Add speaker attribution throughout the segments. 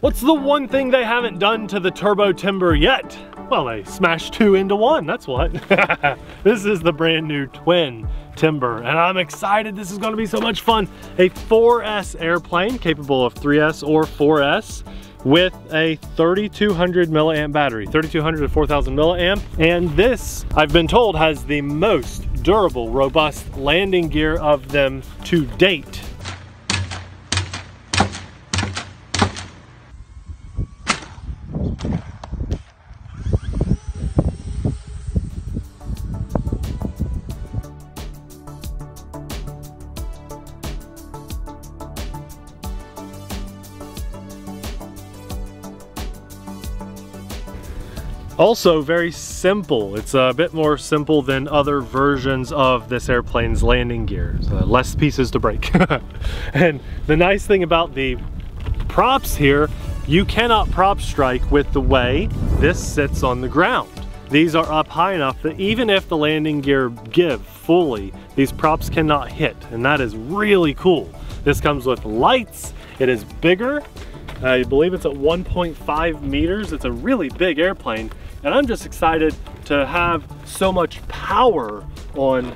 Speaker 1: What's the one thing they haven't done to the Turbo Timber yet? Well, they smashed two into one, that's what. this is the brand new twin Timber, and I'm excited. This is gonna be so much fun. A 4S airplane capable of 3S or 4S with a 3200 milliamp battery, 3200 to 4000 milliamp. And this, I've been told, has the most durable, robust landing gear of them to date. Also very simple. It's a bit more simple than other versions of this airplane's landing gear. So uh, less pieces to break. and the nice thing about the props here, you cannot prop strike with the way this sits on the ground. These are up high enough that even if the landing gear give fully, these props cannot hit, and that is really cool. This comes with lights, it is bigger, I believe it's at 1.5 meters. It's a really big airplane, and I'm just excited to have so much power on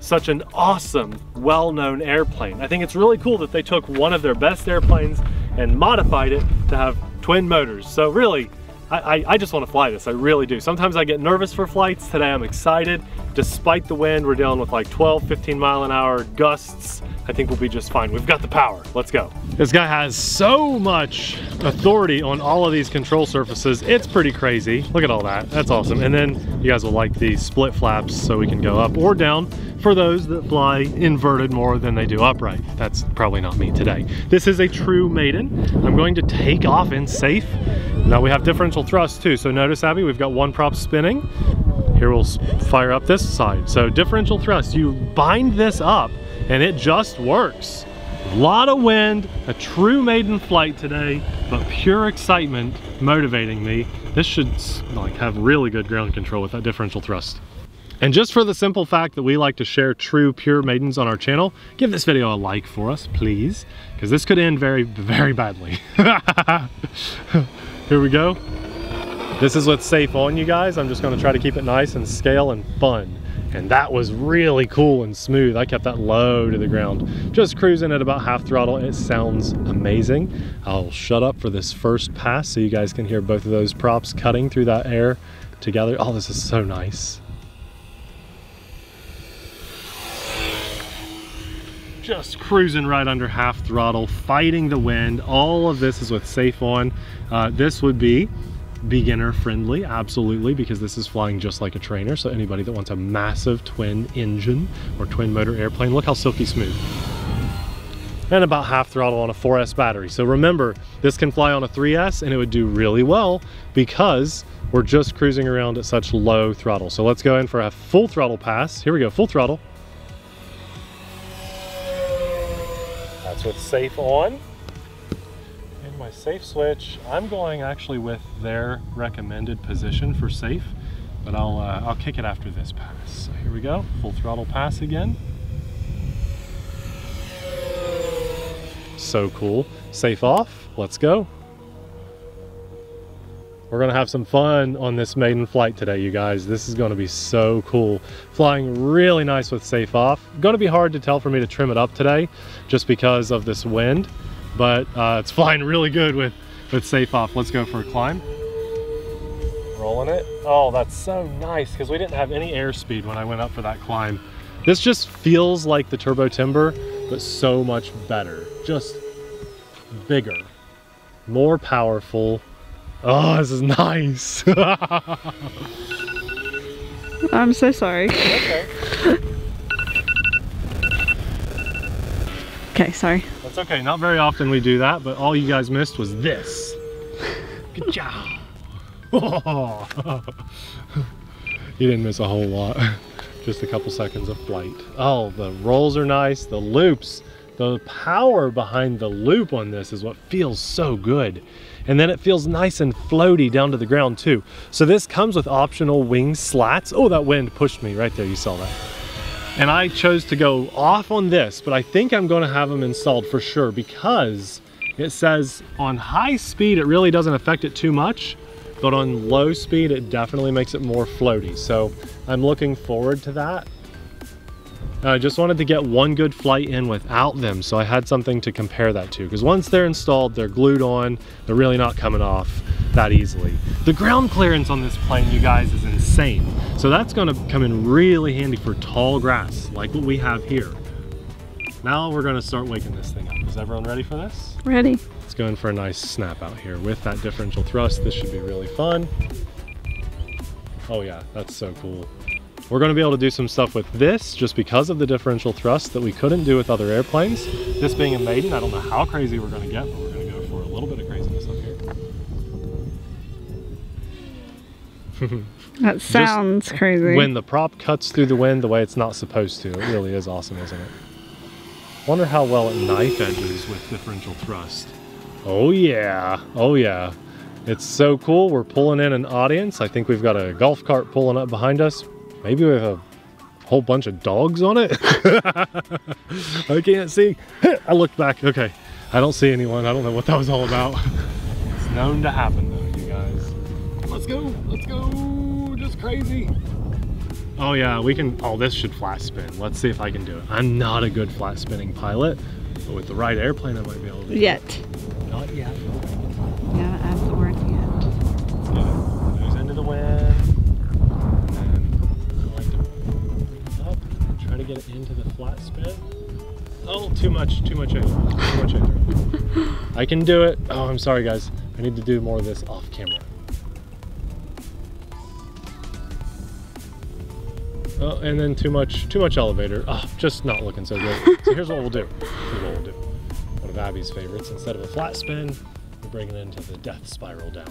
Speaker 1: such an awesome, well-known airplane. I think it's really cool that they took one of their best airplanes and modified it to have twin motors. So really, I, I, just want to fly this, I really do. Sometimes I get nervous for flights. Today I'm excited. Despite the wind, we're dealing with like 12, 15 mile an hour gusts. I think we'll be just fine. We've got the power, let's go. This guy has so much authority on all of these control surfaces. It's pretty crazy. Look at all that, that's awesome. And then you guys will like the split flaps so we can go up or down for those that fly inverted more than they do upright. That's probably not me today. This is a true maiden. I'm going to take off in safe. Now we have differential thrust too. So notice Abby, we've got one prop spinning. Here we'll fire up this side. So differential thrust, you bind this up and it just works. A lot of wind, a true maiden flight today, but pure excitement motivating me. This should like have really good ground control with that differential thrust. And just for the simple fact that we like to share true pure maidens on our channel, give this video a like for us, please, because this could end very, very badly. Here we go. This is what's safe on you guys. I'm just gonna try to keep it nice and scale and fun. And that was really cool and smooth. I kept that low to the ground. Just cruising at about half throttle. It sounds amazing. I'll shut up for this first pass so you guys can hear both of those props cutting through that air together. Oh, this is so nice. Just cruising right under half throttle, fighting the wind. All of this is with safe on. Uh, this would be beginner friendly, absolutely, because this is flying just like a trainer. So anybody that wants a massive twin engine or twin motor airplane, look how silky smooth. And about half throttle on a 4S battery. So remember, this can fly on a 3S and it would do really well because we're just cruising around at such low throttle. So let's go in for a full throttle pass. Here we go, full throttle. That's with safe on. And my safe switch, I'm going actually with their recommended position for safe, but I'll, uh, I'll kick it after this pass. So here we go, full throttle pass again. So cool. Safe off, let's go. We're gonna have some fun on this maiden flight today, you guys. This is gonna be so cool. Flying really nice with safe off. Gonna be hard to tell for me to trim it up today just because of this wind, but uh, it's flying really good with, with safe off. Let's go for a climb. Rolling it. Oh, that's so nice because we didn't have any airspeed when I went up for that climb. This just feels like the Turbo Timber, but so much better. Just bigger, more powerful, Oh, this is nice.
Speaker 2: I'm so sorry.
Speaker 1: Okay.
Speaker 2: okay, sorry.
Speaker 1: That's okay. Not very often we do that, but all you guys missed was this. Good job. you didn't miss a whole lot. Just a couple seconds of flight. Oh, the rolls are nice. The loops. The power behind the loop on this is what feels so good and then it feels nice and floaty down to the ground too. So this comes with optional wing slats. Oh, that wind pushed me right there, you saw that. And I chose to go off on this, but I think I'm gonna have them installed for sure because It says on high speed, it really doesn't affect it too much, but on low speed, it definitely makes it more floaty. So I'm looking forward to that. I just wanted to get one good flight in without them, so I had something to compare that to. Because once they're installed, they're glued on, they're really not coming off that easily. The ground clearance on this plane, you guys, is insane. So that's gonna come in really handy for tall grass, like what we have here. Now we're gonna start waking this thing up. Is everyone ready for this?
Speaker 2: Ready.
Speaker 1: Let's go in for a nice snap out here. With that differential thrust, this should be really fun. Oh yeah, that's so cool. We're gonna be able to do some stuff with this just because of the differential thrust that we couldn't do with other airplanes. This being a maiden, I don't know how crazy we're gonna get, but we're gonna go for a little bit of craziness up here.
Speaker 2: That sounds crazy.
Speaker 1: When the prop cuts through the wind the way it's not supposed to, it really is awesome, isn't it? Wonder how well it knife edges with differential thrust. Oh yeah, oh yeah. It's so cool. We're pulling in an audience. I think we've got a golf cart pulling up behind us. Maybe we have a whole bunch of dogs on it. I can't see. I looked back. Okay. I don't see anyone. I don't know what that was all about. It's known to happen though, you guys. Let's go. Let's go. Just crazy. Oh yeah, we can, oh this should flat spin. Let's see if I can do it. I'm not a good flat spinning pilot, but with the right airplane I might be able to.
Speaker 2: Yet.
Speaker 1: Not yet. Get it into the flat spin. Oh, too much, too much air. Too much. I can do it. Oh, I'm sorry guys. I need to do more of this off camera. Oh, and then too much, too much elevator. Oh, just not looking so good. So here's what we'll do. Here's what we'll do. One of Abby's favorites. Instead of a flat spin, we bring it into the death spiral down.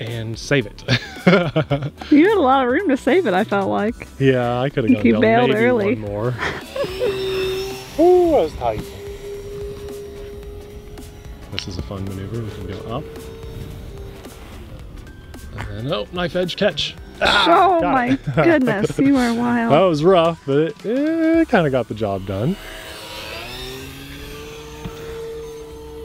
Speaker 1: And save it.
Speaker 2: You had a lot of room to save it, I felt like.
Speaker 1: yeah, I could have gone
Speaker 2: You
Speaker 1: down
Speaker 2: bailed
Speaker 1: maybe
Speaker 2: early.
Speaker 1: one more. Ooh, that was tight. This is a fun maneuver. We can go up. And oh, knife edge catch. Ah,
Speaker 2: oh my
Speaker 1: it.
Speaker 2: goodness, you are wild.
Speaker 1: That was rough, but it, it kind of got the job done.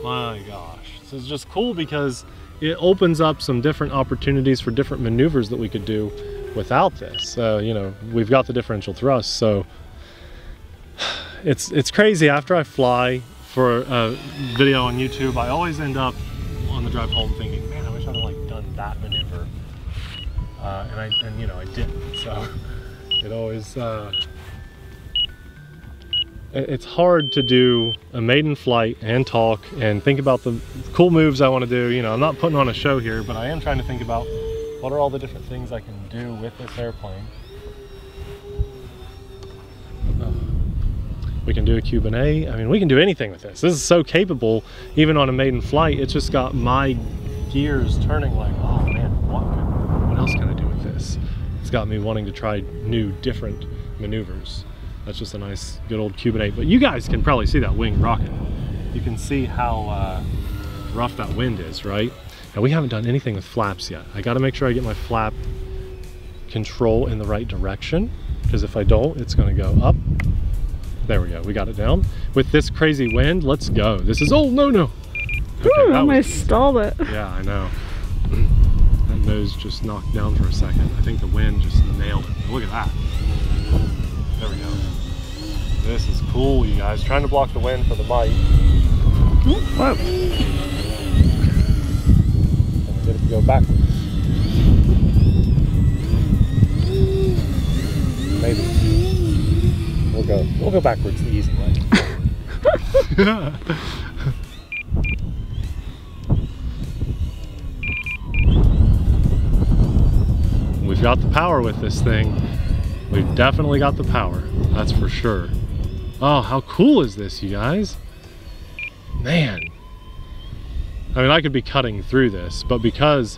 Speaker 1: My gosh, this is just cool because it opens up some different opportunities for different maneuvers that we could do without this. Uh, you know, we've got the differential thrust, so it's it's crazy. After I fly for a video on YouTube, I always end up on the drive home thinking, man, I wish I'd have like done that maneuver. Uh, and I and you know I didn't. So it always uh, it's hard to do a maiden flight and talk and think about the cool moves I want to do. You know, I'm not putting on a show here, but I am trying to think about what are all the different things I can do with this airplane. We can do a Cuban 8. I mean, we can do anything with this. This is so capable, even on a maiden flight. It's just got my gears turning like, oh man, what, what else can I do with this? It's got me wanting to try new, different maneuvers. That's just a nice, good old Cuban 8. But you guys can probably see that wing rocking. You can see how uh, rough that wind is, right? Now we haven't done anything with flaps yet. I got to make sure I get my flap control in the right direction because if I don't, it's going to go up. There we go. We got it down. With this crazy wind, let's go. This is, oh, no, no. Okay,
Speaker 2: Whew,
Speaker 1: that
Speaker 2: I
Speaker 1: was
Speaker 2: almost stalled it.
Speaker 1: Yeah, I know. That nose just knocked down for a second. I think the wind just nailed it. Look at that. There we go. This is cool, you guys. Trying to block the wind for the mic.
Speaker 2: Whoa.
Speaker 1: And we get it to go backwards. Maybe. We'll go. We'll go backwards the easy way. We've got the power with this thing. We've definitely got the power. That's for sure. Oh, how cool is this, you guys? Man. I mean, I could be cutting through this, but because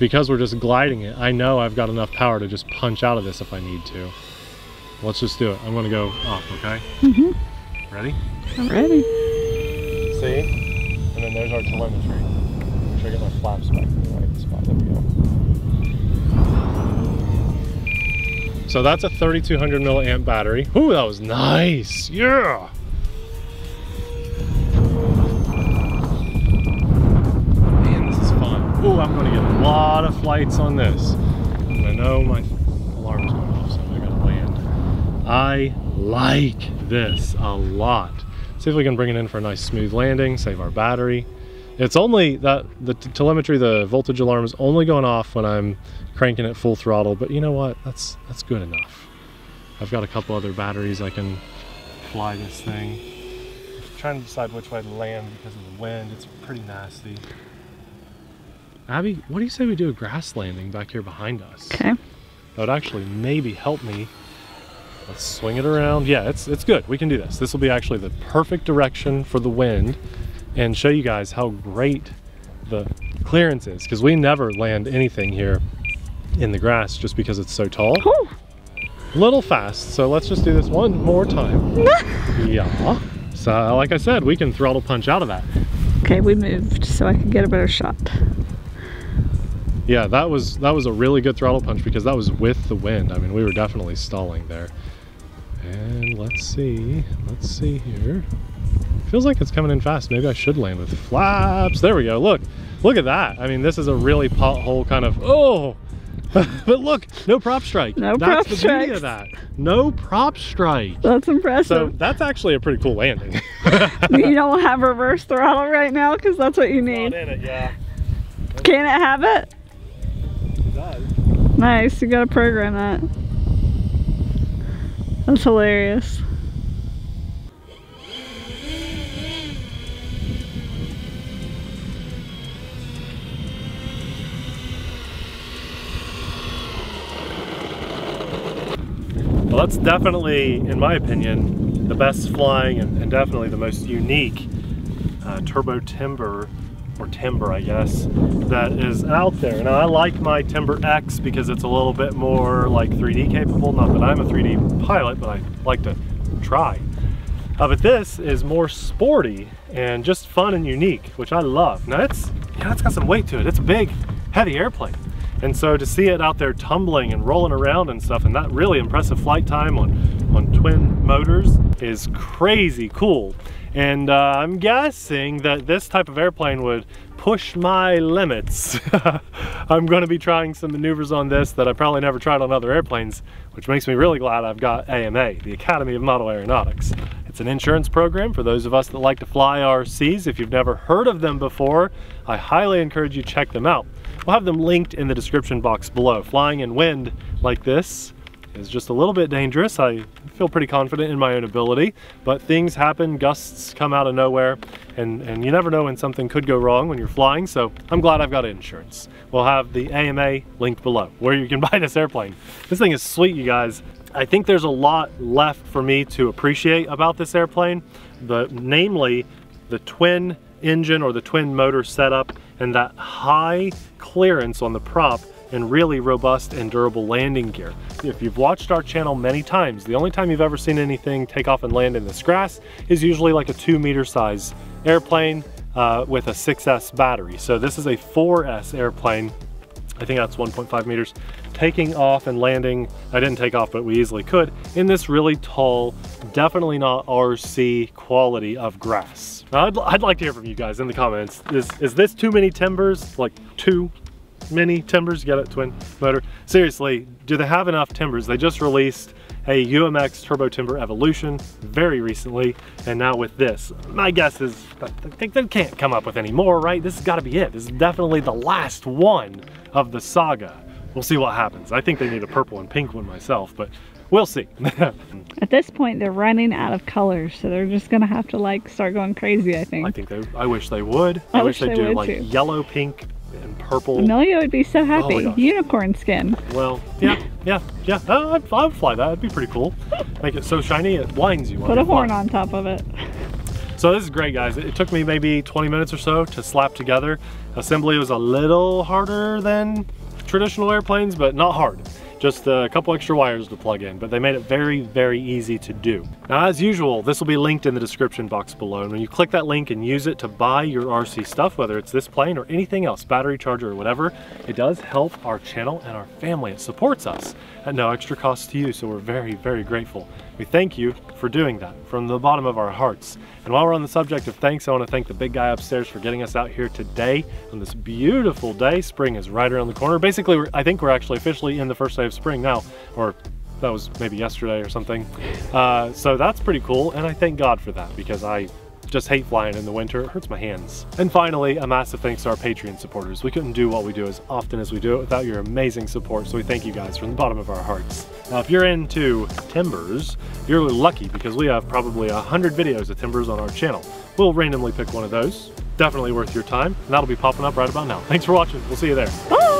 Speaker 1: because we're just gliding it, I know I've got enough power to just punch out of this if I need to. Let's just do it. I'm gonna go up, okay?
Speaker 2: Mhm.
Speaker 1: Ready?
Speaker 2: I'm ready.
Speaker 1: See? And then there's our telemetry. Make sure I get my flaps back in the right spot. There we go. So that's a 3200 milliamp battery. Ooh, that was nice. Yeah. Man, this is fun. Ooh, I'm gonna get a lot of flights on this. And I know my alarm's going off, so I gotta land. I like this a lot. See if we can bring it in for a nice smooth landing, save our battery. It's only that the telemetry, the voltage alarm is only going off when I'm cranking it full throttle, but you know what? That's that's good enough. I've got a couple other batteries I can fly this thing. I'm trying to decide which way to land because of the wind. It's pretty nasty. Abby, what do you say we do a grass landing back here behind us?
Speaker 2: Okay.
Speaker 1: That would actually maybe help me. Let's swing it around. Yeah, it's it's good. We can do this. This will be actually the perfect direction for the wind and show you guys how great the clearance is because we never land anything here in the grass just because it's so tall.
Speaker 2: Whew.
Speaker 1: Little fast, so let's just do this one more time. yeah. So like I said, we can throttle punch out of that.
Speaker 2: Okay, we moved so I could get a better shot.
Speaker 1: Yeah, that was that was a really good throttle punch because that was with the wind. I mean, we were definitely stalling there. And let's see, let's see here. Feels like it's coming in fast. Maybe I should land with flaps. There we go. Look, look at that. I mean, this is a really pothole kind of, oh, but look, no prop strike.
Speaker 2: No
Speaker 1: that's
Speaker 2: prop
Speaker 1: the
Speaker 2: strikes.
Speaker 1: beauty of that. No prop strike.
Speaker 2: That's impressive.
Speaker 1: So that's actually a pretty cool landing.
Speaker 2: you don't have reverse throttle right now because that's what you need.
Speaker 1: in it, yeah.
Speaker 2: Can it have it? Nice, you gotta program that. That's hilarious.
Speaker 1: Well, that's definitely, in my opinion, the best flying and, and definitely the most unique uh, turbo timber, or timber, I guess, that is out there. Now, I like my Timber X because it's a little bit more like 3D capable. Not that I'm a 3D pilot, but I like to try. Uh, but this is more sporty and just fun and unique, which I love. Now, it's, yeah, it's got some weight to it. It's a big, heavy airplane. And so to see it out there tumbling and rolling around and stuff, and that really impressive flight time on, on twin motors is crazy cool. And uh, I'm guessing that this type of airplane would push my limits. I'm going to be trying some maneuvers on this that I probably never tried on other airplanes, which makes me really glad I've got AMA, the Academy of Model Aeronautics. It's an insurance program for those of us that like to fly RCs. If you've never heard of them before, I highly encourage you check them out. We'll have them linked in the description box below. Flying in wind like this is just a little bit dangerous. I feel pretty confident in my own ability, but things happen, gusts come out of nowhere, and, and you never know when something could go wrong when you're flying, so I'm glad I've got insurance. We'll have the AMA linked below where you can buy this airplane. This thing is sweet, you guys. I think there's a lot left for me to appreciate about this airplane, but namely the twin engine or the twin motor setup and that high clearance on the prop and really robust and durable landing gear. If you've watched our channel many times, the only time you've ever seen anything take off and land in this grass is usually like a two meter size airplane uh, with a 6S battery. So this is a 4S airplane I think that's 1.5 meters, taking off and landing, I didn't take off, but we easily could, in this really tall, definitely not RC quality of grass. Now, I'd, I'd like to hear from you guys in the comments. Is, is this too many timbers? Like too many timbers? You got it, twin motor? Seriously, do they have enough timbers? They just released a UMX Turbo Timber Evolution very recently, and now with this. My guess is that they, they can't come up with any more, right? This has got to be it. This is definitely the last one of the saga. We'll see what happens. I think they need a purple and pink one myself, but we'll see.
Speaker 2: At this point, they're running out of colors, so they're just gonna have to like start going crazy. I think.
Speaker 1: I think they. I wish they would.
Speaker 2: I
Speaker 1: I,
Speaker 2: wish
Speaker 1: wish,
Speaker 2: they
Speaker 1: they'd do like
Speaker 2: too.
Speaker 1: yellow, pink, and purple.
Speaker 2: Amelia would be so
Speaker 1: oh happy. Oh.
Speaker 2: Unicorn skin.
Speaker 1: Well, yeah, yeah, yeah. Uh, I'd, I would fly that. That'd be pretty cool. Make it so shiny it blinds you.
Speaker 2: Put a horn
Speaker 1: flying.
Speaker 2: on top of it.
Speaker 1: So this is great, guys. It took me maybe 20 minutes or so to slap together. Assembly was a little harder than traditional airplanes, but not hard. Just a couple extra wires to plug in, but they made it very, very easy to do. Now, as usual, this will be linked in the description box below. And when you click that link and use it to buy your RC stuff, whether it's this plane or anything else, battery charger or whatever, it does help our channel and our family. It supports us at no extra cost to you, so we're very, very grateful. We thank you for doing that from the bottom of our hearts. And while we're on the subject of thanks, I want to thank the big guy upstairs for getting us out here today on this beautiful day. Spring is right around the corner. Basically, I think we're actually officially in the first day of spring now, or that was maybe yesterday or something. Uh, so that's pretty cool, and I thank God for that because I just hate flying in the winter. It hurts my hands. And finally, a massive thanks to our Patreon supporters. We couldn't do what we do as often as we do it without your amazing support, so we thank you guys from the bottom of our hearts. Now, if you're into timbers, you're lucky because we have probably a hundred videos of timbers on our channel. We'll randomly pick one of those. Definitely worth your time, and that'll be popping up right about now. Thanks for watching. We'll see you there.
Speaker 2: Bye!